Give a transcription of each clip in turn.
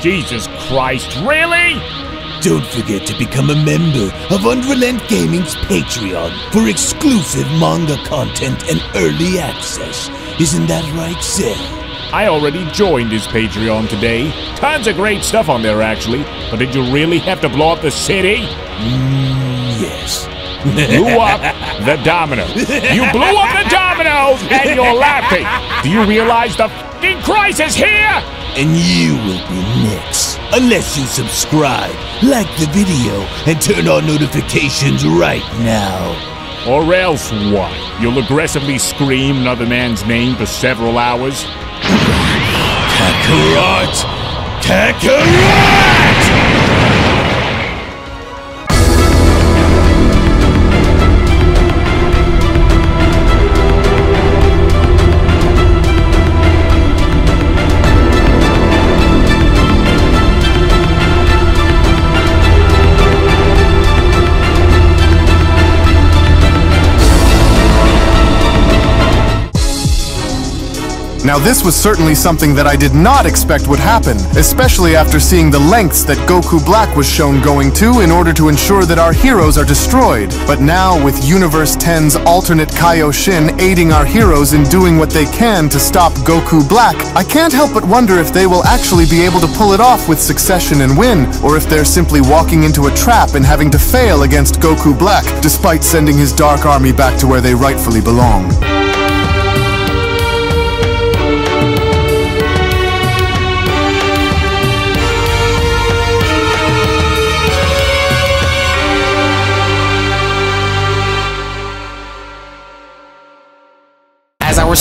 Jesus Christ, really? Don't forget to become a member of Unreal Ent Gaming's Patreon for exclusive manga content and early access. Isn't that right, Seth? I already joined his Patreon today. Tons of great stuff on there, actually. But did you really have to blow up the city? Mm, yes. blew up the dominoes. You blew up the dominoes and you're laughing. Do you realize the fucking crisis here? And you will be next. Unless you subscribe, like the video, and turn on notifications right now. Or else what? You'll aggressively scream another man's name for several hours? Kakarot! Kakarot! Now this was certainly something that I did not expect would happen, especially after seeing the lengths that Goku Black was shown going to in order to ensure that our heroes are destroyed. But now, with Universe 10's alternate Kaioshin aiding our heroes in doing what they can to stop Goku Black, I can't help but wonder if they will actually be able to pull it off with Succession and win, or if they're simply walking into a trap and having to fail against Goku Black, despite sending his Dark Army back to where they rightfully belong.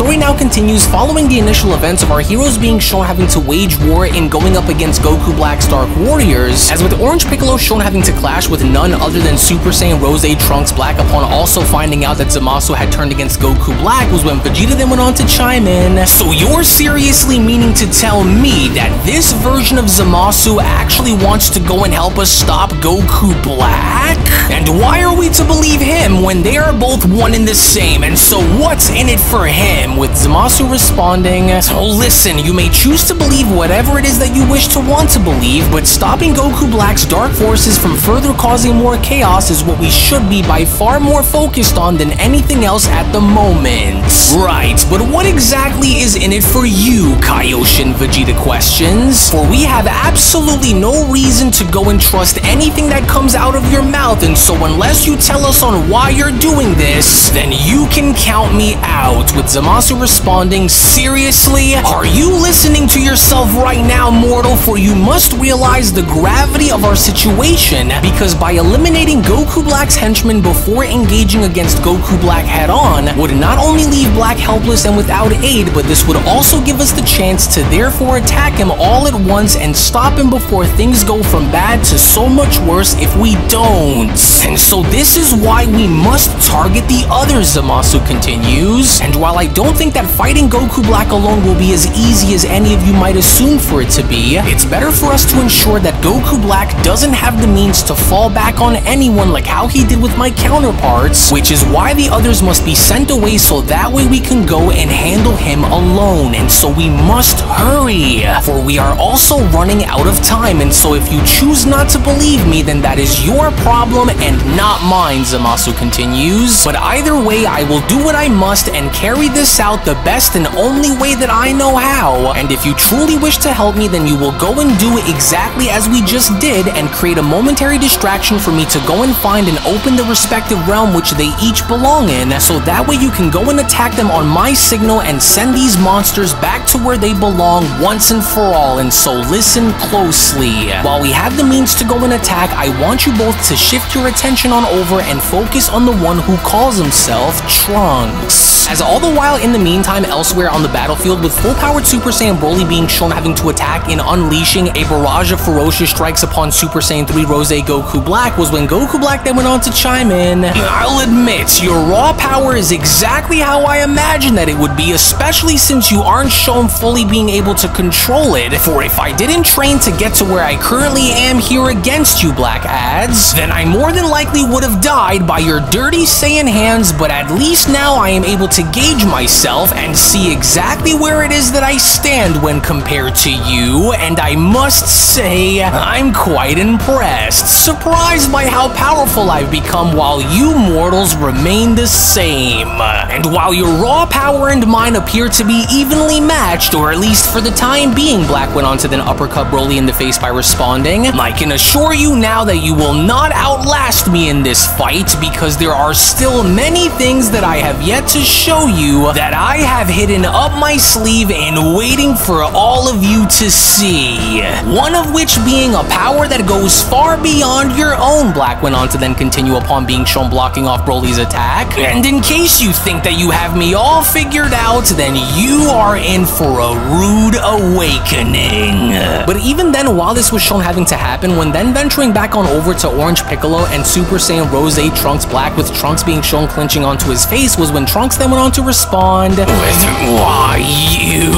Our story now continues following the initial events of our heroes being shown having to wage war in going up against Goku Black's Dark Warriors, as with Orange Piccolo shown having to clash with none other than Super Saiyan Rose Trunks Black upon also finding out that Zamasu had turned against Goku Black was when Vegeta then went on to chime in. So you're seriously meaning to tell me that this version of Zamasu actually wants to go and help us stop Goku Black? And why are we to believe him when they are both one and the same? And so what's in it for him? with Zamasu responding, So listen, you may choose to believe whatever it is that you wish to want to believe, but stopping Goku Black's dark forces from further causing more chaos is what we should be by far more focused on than anything else at the moment. Right, but what exactly is in it for you, Kaioshin Vegeta questions? For we have absolutely no reason to go and trust anything that comes out of your mouth, and so unless you tell us on why you're doing this, then you can count me out with Zamasu responding, Seriously? Are you listening to yourself right now, mortal? For you must realize the gravity of our situation, because by eliminating Goku Black's henchmen before engaging against Goku Black head-on would not only leave Black helpless and without aid, but this would also give us the chance to therefore attack him all at once and stop him before things go from bad to so much worse if we don't. And so this is why we must target the other Zamasu continues, and while I don't think that fighting Goku Black alone will be as easy as any of you might assume for it to be, it's better for us to ensure that Goku Black doesn't have the means to fall back on anyone like how he did with my counterparts, which is why the others must be sent away so that way we can go and handle him alone, and so we must hurry, for we are also running out of time, and so if you choose not to believe me, then that is your problem and not mine, Zamasu continues. But either way, I will do what I must and carry this out the best and only way that I know how. And if you truly wish to help me, then you will go and do exactly as we just did and create a momentary distraction for me to go and find and open the respective realm which they each belong in, so that way you can go and attack them on my signal and send these monsters back to where they belong once and for all. And so listen closely. While we have the means to go and attack, I want you both to shift your attention on over and focus on the one who calls himself Trunks. As all the while in the meantime, elsewhere on the battlefield, with full-powered Super Saiyan Broly being shown having to attack in unleashing a barrage of ferocious strikes upon Super Saiyan 3 Rose Goku Black was when Goku Black then went on to chime in. I'll admit, your raw power is exactly how I imagined that it would be, especially since you aren't shown fully being able to control it, for if I didn't train to get to where I currently am here against you, Black adds, then I more than likely would have died by your dirty Saiyan hands, but at least now I am able to gauge myself and see exactly where it is that I stand when compared to you, and I must say, I'm quite impressed. Surprised by how powerful I've become while you mortals remain the same. And while your raw power and mine appear to be evenly matched, or at least for the time being, Black went on to then uppercut Broly in the face by responding, I can assure you now that you will not outlast me in this fight because there are still many things that I have yet to show you that I have hidden up my sleeve and waiting for all of you to see. One of which being a power that goes far beyond your own, Black went on to then continue upon being shown blocking off Broly's attack. And in case you think that you have me all figured out, then you are in for a rude awakening. But even then, while this was shown having to happen, when then venturing back on over to Orange Piccolo and Super Saiyan Rose Trunks Black with Trunks being shown clinching onto his face was when Trunks then went on to respond with, Why you?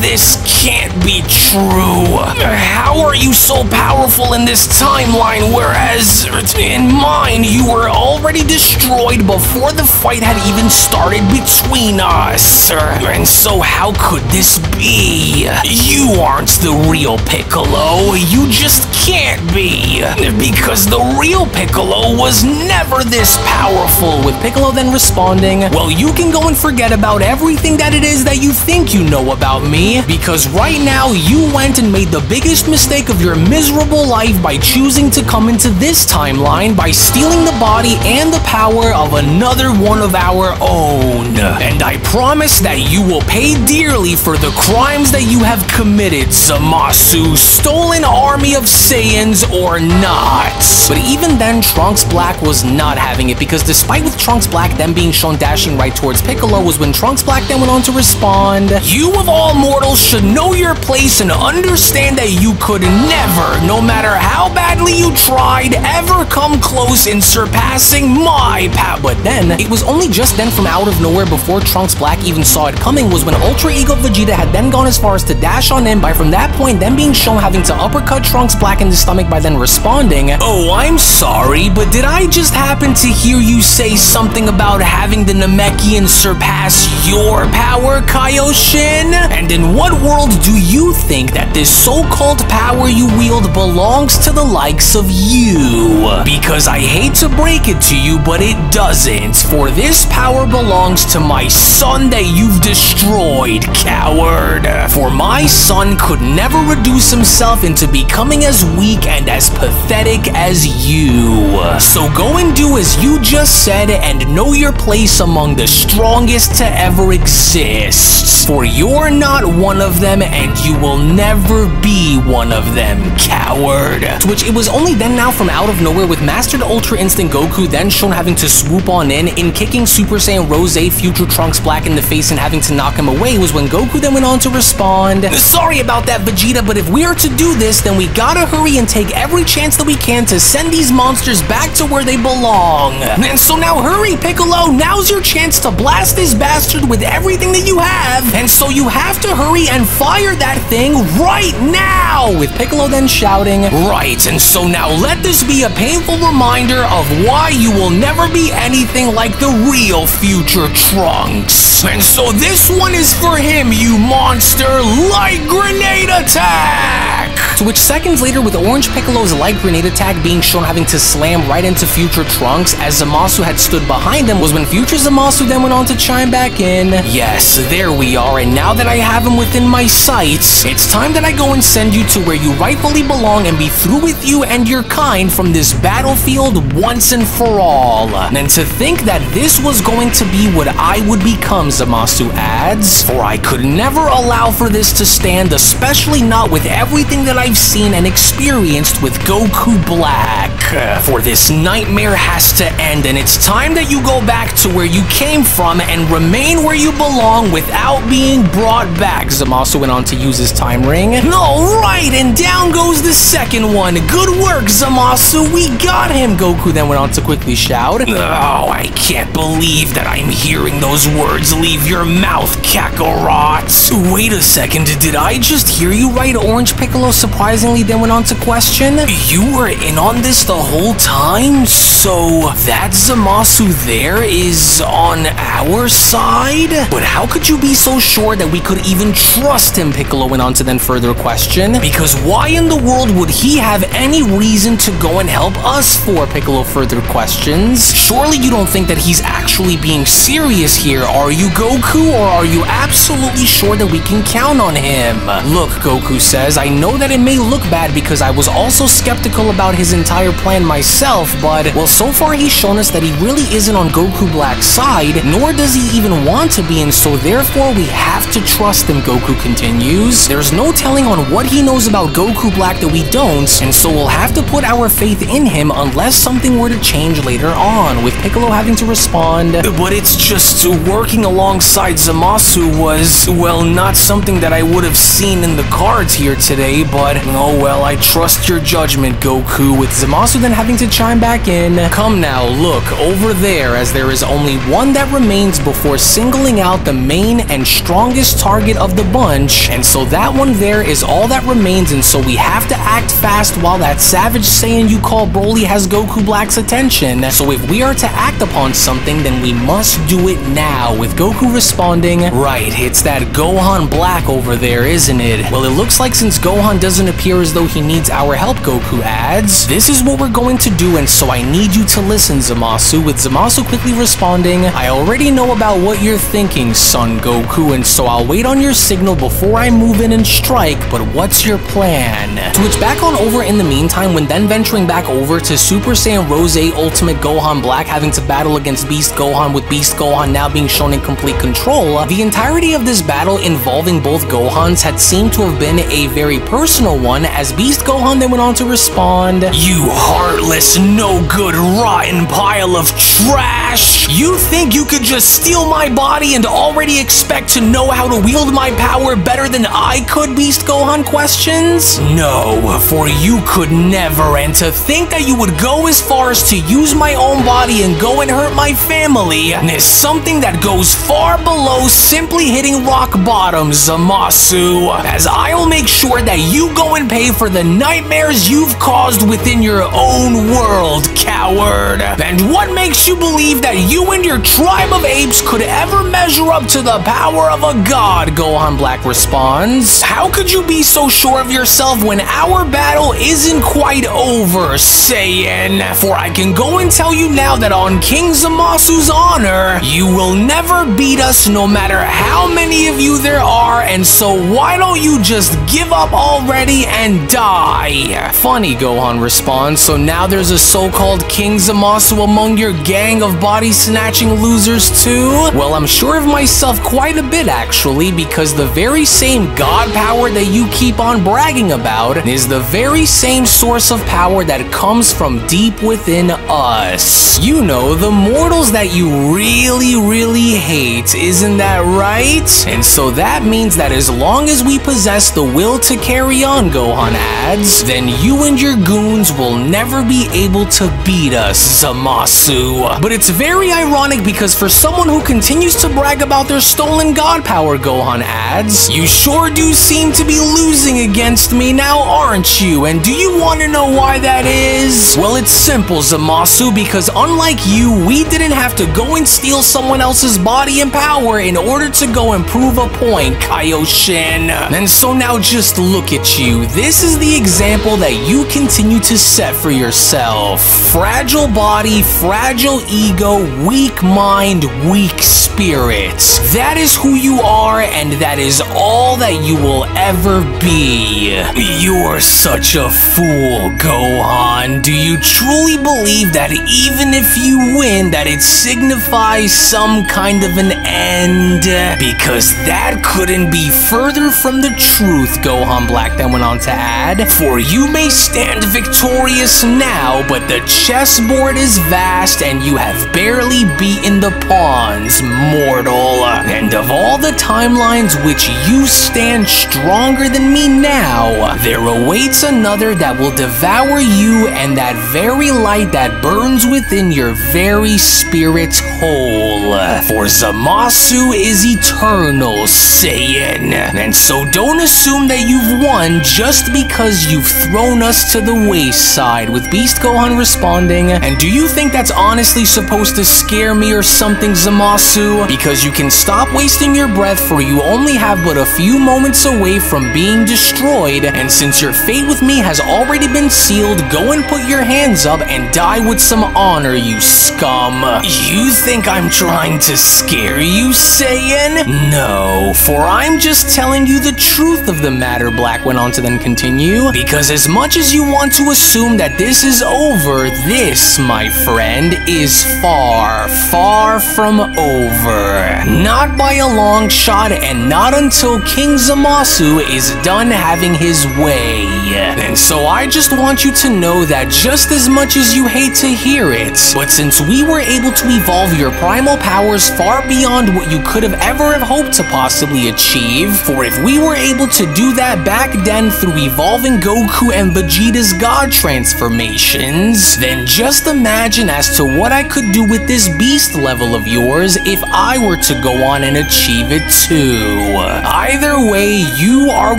This can't be true. How are you so powerful in this timeline whereas in mine you were already destroyed before the fight had even started between us? And so how could this be? You aren't the real Piccolo. You just can't be. Because the real Piccolo was never this powerful. With Piccolo then responding, Well, you can go and forget about everything that it is that you think you know about me. Because right now you went and made the biggest mistake of your miserable life by choosing to come into this timeline by stealing the body and the power of another one of our own. And I promise that you will pay dearly for the crimes that you have committed, Zamasu, stolen army of Saiyans or not. But even then, Trunks Black was not having it because despite with Trunks Black then being shown dashing right towards Piccolo was when Trunks Black then went on to respond, You of all mortals should know your place and understand that you could never, no matter how badly you tried, ever come close in surpassing my power. But then, it was only just then from out of nowhere before Trunks Black even saw it coming was when Ultra Ego Vegeta had then gone as far as to dash on in by from that point then being shown having to uppercut Trunks Black in the stomach by then responding, Oh, I'm sorry, but did I just happen to hear you say something about having the Namekian surpass your power, Kaioshin? And in what world do you think that this so-called power you wield belongs to the likes of you? Because I hate to break it to you, but it doesn't, for this power belongs to my son that you've destroyed, coward. For my son could never reduce himself into becoming as weak and as pathetic as you. So go and do as you just said and know your place among the strongest to ever exist. For you're not one of them and you will never be one of them, coward. To which it was only then now from out of nowhere with Mastered Ultra Instinct Goku then shown having to swoop on in, in kicking Super Saiyan Rose Future Trunks Black in the face and having to knock him away was when Goku then went on to respond, Sorry about that Vegeta, but if we are to do this, then we gotta hurry and take every chance that we can to send these monsters back to where they belong. And so now hurry Piccolo, now's your chance to blast this bastard with everything that you have, and so you have to hurry and fire that thing right now! With Piccolo then shouting, Right, and so now let this be a painful reminder of why you will never be anything like the real future Trunks. And so this one is for him, you monster! Light Grenade Attack! To which seconds later, with Orange Piccolo's Light Grenade Attack being shown having to slam right into Future Trunks as Zamasu had stood behind him was when Future Zamasu then went on to chime back in. Yes, there we are, and now that I have him within my sights, it's time that I go and send you to where you rightfully belong and be through with you and your kind from this battlefield once and for all. And to think that this was going to be what I would become, Zamasu adds, for I could never allow for this to stand, especially not with everything that I've seen and experienced with Goku Black. For this nightmare has to end, and it's time that you go back to where you came from and remain where you belong without being brought back. Zamasu went on to use his time ring. Alright, and down goes the second one. Good work, Zamasu. We got him. Goku then went on to quickly shout. Oh, I can't believe that I'm hearing those words leave your mouth, Kakarot. Wait a second, did I just hear you right? Orange Piccolo surprisingly then went on to question. You were in on this the whole time? So that Zamasu there is on our side? But how could you be so sure that we could even trust him? Piccolo went on to then further question. Because why in the world would he have any reason to go and help us for? Piccolo further questions. Surely you don't think that he's actually being serious here, are you, Goku? Or are you absolutely sure that we can count on him? Look, Goku says, I know that it may look bad because I was also skeptical about his entire plan myself, but, well, so far he's shown us that he really isn't on Goku Black's side, nor does he even want to be, and so therefore we have to trust him, Goku continues. There's no telling on what he knows about Goku Black that we don't, and so we'll have to put our faith in him unless something were to change later on, with Piccolo having to respond, but it's just working alongside Zamasu was, well, not something that I would have seen in the cards here today, but oh well, I trust your judgment, Goku, with Zamasu then having to chime back in. Come now, look, over there, as there is only one that remains before singling out the main and strongest target of the bunch, and so that one there is all that remains, and so we have to act fast while that Savage Saiyan you call Broly has Goku Black's attention. So if we are to act upon something, then we must do it now, with Goku responding, Right, it's that Gohan Black over there, isn't it? Well, it looks like since Gohan doesn't appear as though he needs our help, Goku adds, this is what we're going to do, and so I need you to listen, Zamasu, with Zamasu quickly responding, I already know about what you're thinking, son Goku, and so I'll wait on your signal before I move in and strike, but what's your plan? Which back on over in the meantime, when then venturing back over to Super Saiyan Rose Ultimate Gohan Black having to battle against Beast Gohan with Beast Gohan now being shown in complete control, the entirety of this battle involving both Gohans had seemed to have been a very personal one as Beast Gohan then went on to respond, You heartless, no good, rotten pile of trash! You think you could just steal my body and already expect to know how to wield my power better than I could, Beast Gohan questions? No, for you could never, and to think that you would go as far as to use my own body and go and hurt my family is something that goes far below simply hitting rock bottom, Zamasu, as I'll make sure that you go and pay for the nightmares you've caused within your own world, coward. And what makes you believe that you and your tribe of apes could ever measure up to the power of a god, Gohan Black responds. How could you be so sure of yourself when our battle isn't quite over, Saiyan? For I can go and tell you now that on King Zamasu's honor, you will never beat us no matter how many of you there are, and so why don't you just give up already and die? Funny, Gohan responds, so now there's a so-called King Zamasu among your gang of body-snatching losers too? Well, I'm sure of myself quite a bit actually, because the very same god power that you keep on bragging about is the very same source of power that comes from deep within us. You know, the mortals that you really, really hate, isn't that right? And so that means that as long as we possess the will to carry on, Gohan adds, then you and your goons will never be able to beat us, Zamasu. But it's very ironic because for someone who continues to brag about their stolen god power, Gohan adds, you sure do seem to be losing against me now, aren't you? And do you want to know why that is? Well, it's simple, Zamasu, because unlike you, we didn't have to go and steal someone else's body and power in order to go and prove a point, Kaioshin. And so now just look at you. This is the example that you continue to set for yourself. Fragile body, fragile ego, weak mind, weak spirit. That is who you are, and that is all that you will ever be. You're such a fool, Gohan. Do you truly believe that even if you win, that it signifies some kind of an end? Because that couldn't be further from the truth, Gohan Black then went on to add. For you may stand victorious now, but the chessboard is vast and you have barely beaten the pawns, mortal. And of all the timelines which you stand stronger than me now, there awaits another that will devour you and that very light that burns within your very spirit's whole. For Zamasu is eternal, Saiyan. And so don't assume that you've won just because you've thrown us to the wayside, with Beast Gohan responding, And do you think that's honestly supposed to scare me or something, Zamasu? Because you can stop wasting your breath, for you only have but a few moments away from being destroyed, and since your fate with me has already been sealed, go and put your hands up and die with some honor, you scum. You think I'm trying to scare you, Saiyan? No, for I'm just telling you the truth of the matter, Black went on to then continue, because as much as you want to assume that this is over, this, my friend, is far, far from over. Not by a long shot and not until King Zamasu is done having his way. And so I just want you to know that just as much as you hate to hear it, but since we were able to evolve your primal powers far beyond what you could have ever have hoped to possibly achieve, for if we were able to do that back then through evolving Goku and Vegeta's God transformations, then just imagine as to what I could do with this beast level of yours if I were to go on and achieve it too. Either way, you are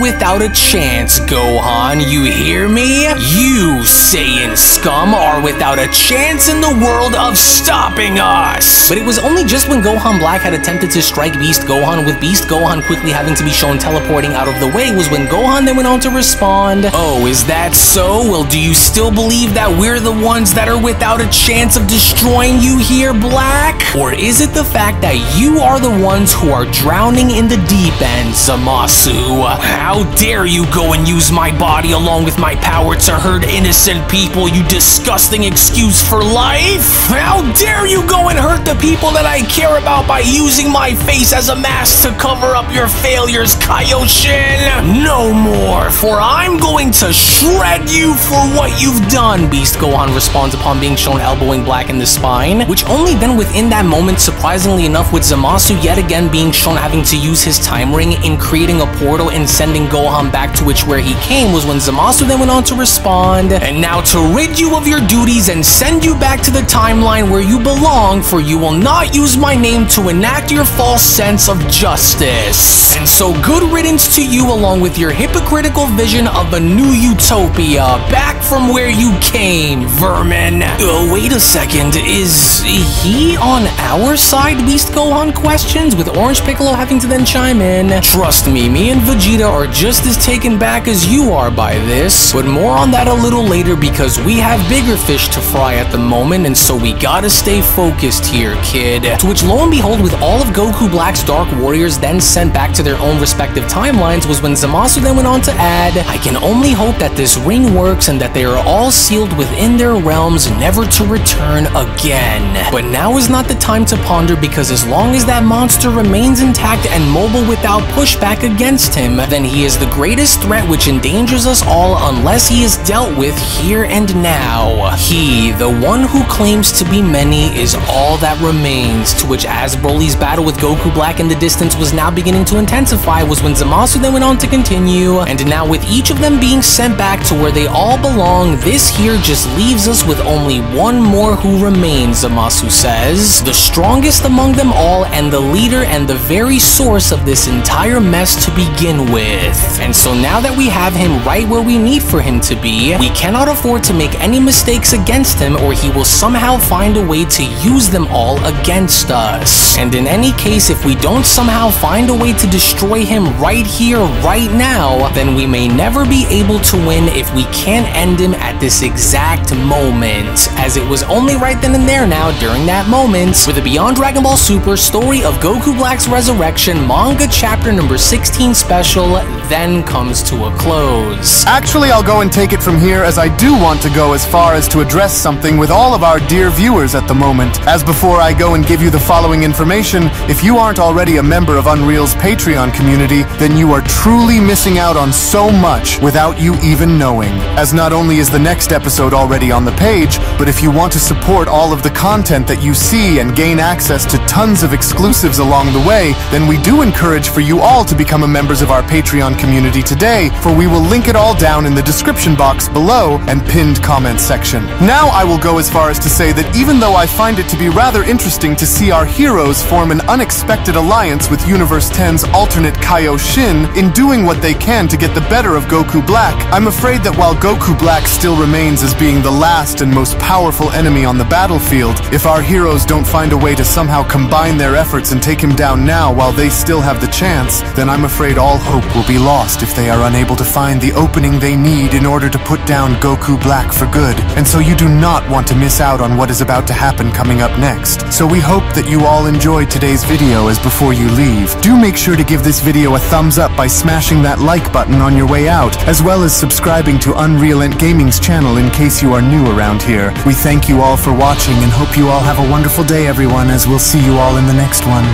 without a chance, Gohan, you hear me? You, Saiyan scum, are without a chance in the world of stopping us! But it was only just when Gohan Black had attempted to strike Beast Gohan, with Beast Gohan quickly having to be shown teleporting out of the way, was when Gohan then went on to respond, Oh, is that so? Well, do you still believe that we're the ones that are without a chance of destroying you here, Black? Or is it the fact that you are the ones who are drowning in the deep end, Zamasu? How dare you go and use my body along with my power to hurt innocent people, you disgusting excuse for life? How dare you go and hurt the people that I care about by using my face as a mask to cover up your failures, Kaioshin? No more, for I'm going to shred you for what you've done, Beast Gohan responds upon being shown elbowing Black in the spine, which only then within that moment, surprisingly enough, with Zamasu yet again being shown having to use his time ring in creating a portal and sending Gohan back to which where he came was when Zamasu then went on to respond, and now to rid you of your duties and send you back to the timeline where you belong, for you will not use my name to enact your false sense of justice. And so good riddance to you along with your hypocritical vision of a new utopia, back from where you came, vermin. Uh, wait a second, is he on our side? Beast Gohan questions, with Orange Piccolo having to then chime in. Trust me, me and Vegeta are just as taken back as you are by this, but more on that a little later because we have bigger fish to fry at the moment, and so we gotta stay focused here, kid. To which, lo and behold, with all of Goku Black's Dark Warriors then sent back to their own respective timelines, was when Zamasu then went on to add, I can only hope that this ring works and that they are all sealed within their realms, never to return again. But now is not the time to ponder because as long as that monster remains intact and mobile without pushback against him, then he is the greatest threat which endangers us all unless he is dealt with here and now. He, the one who claims to be many, is all that remains, to which as Broly's battle with Goku Black in the distance was now beginning to intensify was when Zamasu then went on to continue, and now with each of them being sent back to where they all belong, this here just leaves us with only one more who remains, Zamasu says. The strongest among them all and the leader and the very source of this entire mess to begin with. And so now that we have him right where we need for him to be, we cannot afford to make any mistakes against him or he will somehow find a way to use them all against us. And in any case, if we don't somehow find a way to destroy him right here, right now, then we may never be able to win if we can't end him at this exact moment, as it was only right then and there now during that moment, with the Beyond Dragon Ball Super story of Goku Black's resurrection manga chapter number 16 special then comes to a close. Actually, I'll go and take it from here as I do want to go as far as to address something with all of our dear viewers at the moment. As before I go and give you the following information, if you aren't already a member of Unreal's Patreon community, then you are truly missing out on so much without you even knowing. As not only is the next episode already on the page, but if you want to support all of the content that you see and gain access to tons of exclusives along the way, then we do encourage for you all to become a members of our Patreon community today, for we will link it all down in the description box below and pinned comment section. Now I will go as far as to say that even though I find it to be rather interesting to see our heroes form an unexpected alliance with Universe 10's alternate Kaioshin in doing what they can to get the better of Goku Black, I'm afraid that while Goku Black still remains as being the last and most powerful enemy on the battlefield, if our heroes don't find a way to somehow combine their efforts and take him down now while they still have the chance, then I'm afraid all hope will be lost if they are unable to find the opening they need in order to put down Goku Black for good. And so you do not want to miss out on what is about to happen coming up next. So we hope that you all enjoyed today's video as before you leave. Do make sure to give this video a thumbs up by smashing that like button on your way out, as well as subscribing to Unreal Ent Gaming's channel in case you are new around here. We thank you all for watching and hope you all have a wonderful day everyone as we'll see you all in the next one.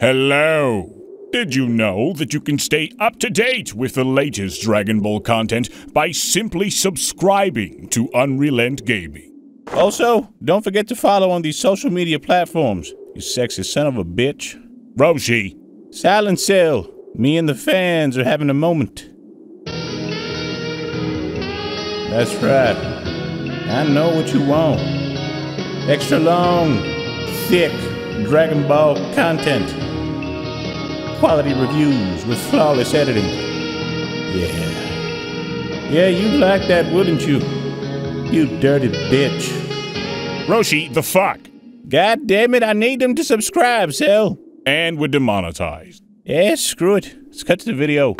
Hello. Did you know that you can stay up to date with the latest Dragon Ball content by simply subscribing to Unreal Ent Gaming? Also, don't forget to follow on these social media platforms, you sexy son of a bitch. Roshi, Silent Cell, me and the fans are having a moment. That's right. I know what you want. Extra long, thick Dragon Ball content. Quality reviews with flawless editing. Yeah. Yeah, you'd like that, wouldn't you? You dirty bitch. Roshi, the fuck? God damn it, I need them to subscribe, Cell. And we're demonetized. Yeah, screw it. Let's cut to the video.